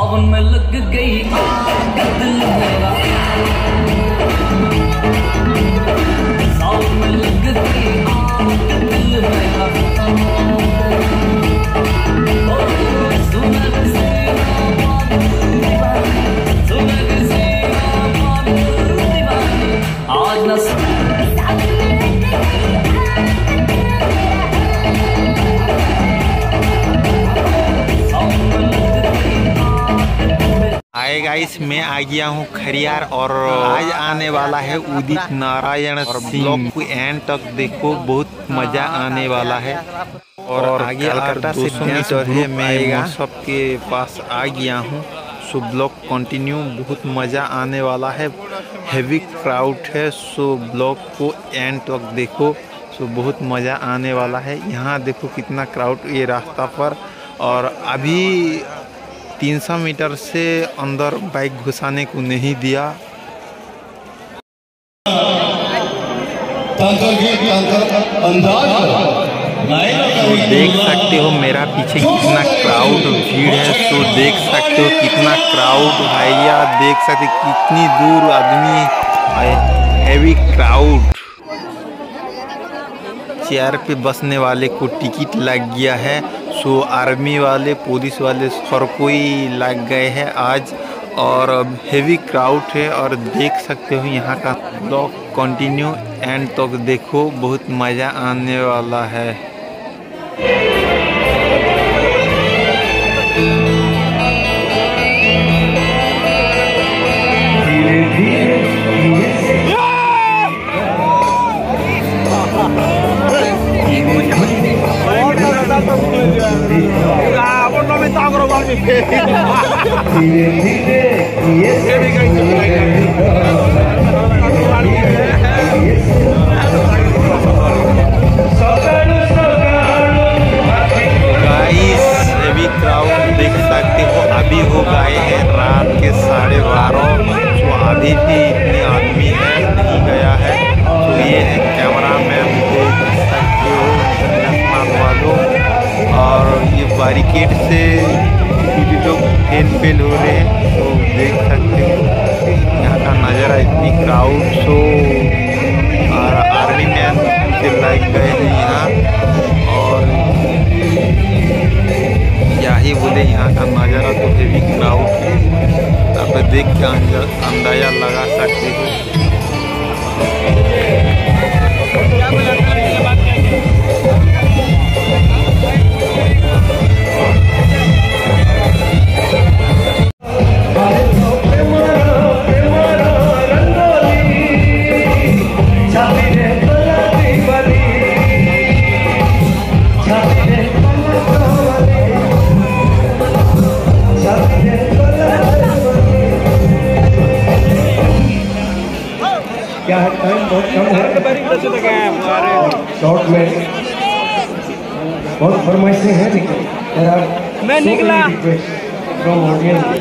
सावन में लग गई दिल मेरा में लग गई आए गाइस मैं आ गया हूँ खरियार और आज आने वाला है उदित नारायण और ब्लॉग को एंड तक देखो बहुत मज़ा आने वाला है। और आगे कलकत्ता से मीटर है मैं सबके पास आ गया हूँ। सो ब्लॉग कंटिन्यू बहुत मज़ा आने वाला है। हैवी क्राउड है सो ब्लॉग को एंड तक देखो। सो बहुत मज़ा आने वाला है। यहाँ देखो कितना क्राउड ये रास्ता पर। और अभी 300 मीटर से अंदर बाइक घुसाने को नहीं दिया। तो देख सकते हो मेरा पीछे कितना क्राउड भीड़ है तो देख सकते हो कितना क्राउड भैया देख सकते कितनी दूर आदमी हैवी क्राउड चेयर पे बसने वाले को टिकट लग गया है। सो आर्मी वाले, पुलिस वाले हर कोई लग गए हैं आज। और हेवी क्राउड है और देख सकते हो यहाँ का ब्लॉग कंटिन्यू एंड तक तो देखो, बहुत मज़ा आने वाला है। गाइस से गए हैं यहाँ और यही बोले यहाँ का नज़ारा तो हेवी क्राउड है। आप देख के अंदाज़ा लगा सकते हो। फरमाइशें हैं लेकिन मैं निकला। From audience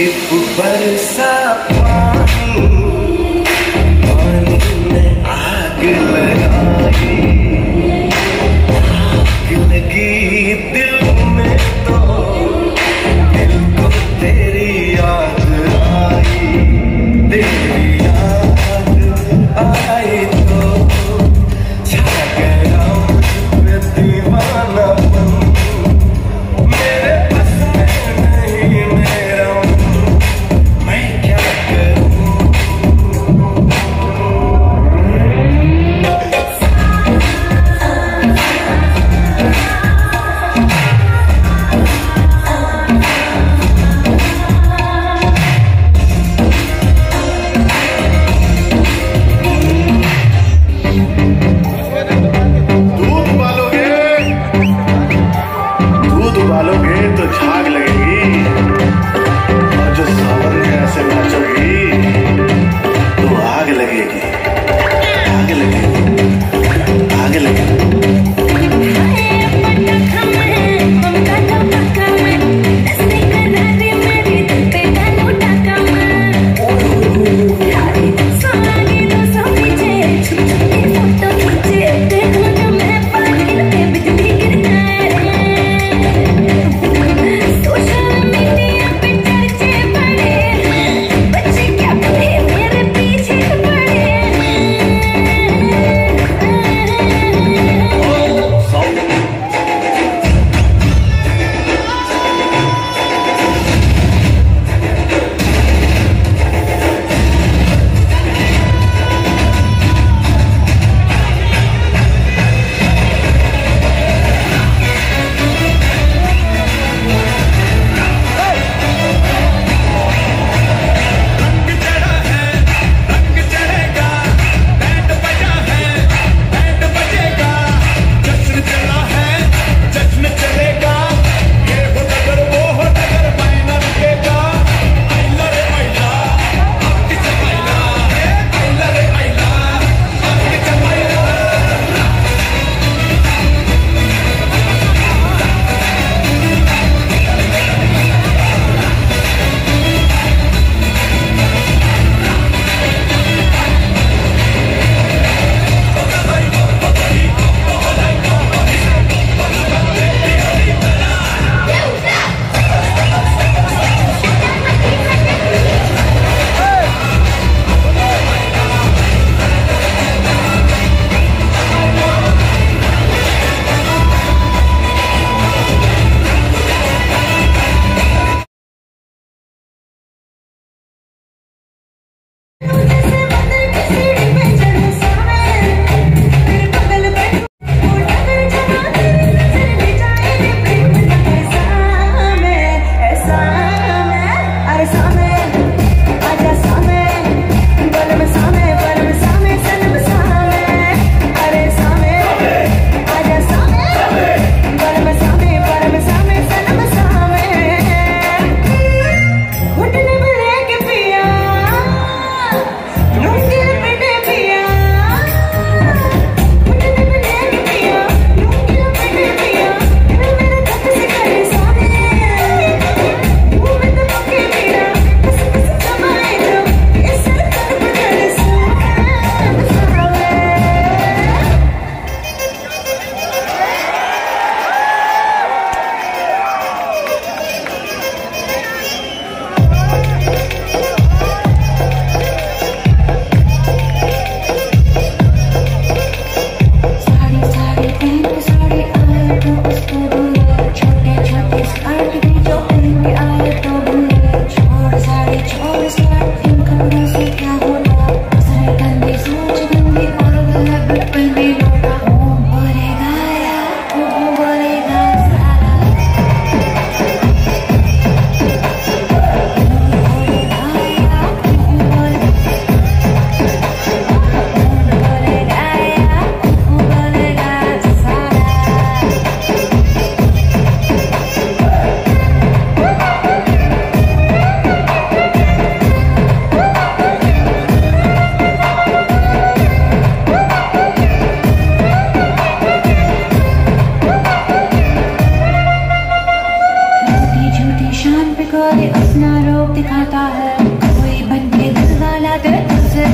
beautiful.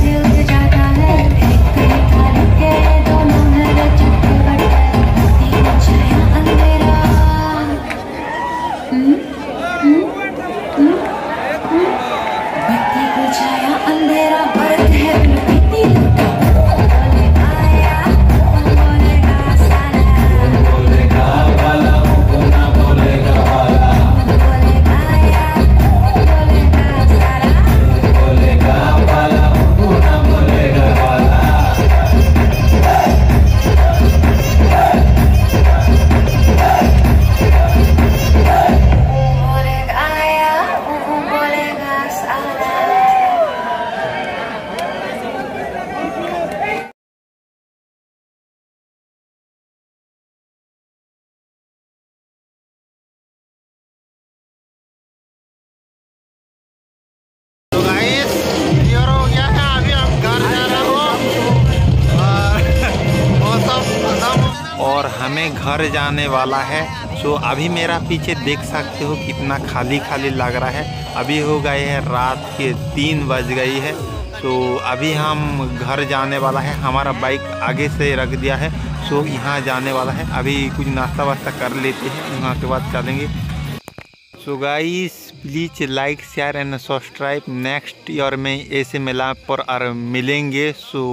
दिल जाता है। हमें घर जाने वाला है। तो अभी मेरा पीछे देख सकते हो कितना खाली खाली लग रहा है। अभी हो गए हैं रात के तीन बज गई है। तो अभी हम घर जाने वाला है। हमारा बाइक आगे से रख दिया है। सो यहाँ जाने वाला है। अभी कुछ नाश्ता वास्ता कर लेते हैं। वहाँ के बाद चलेंगे। So guys please like share and subscribe next year में ऐसे मिला पर और मिलेंगे। सो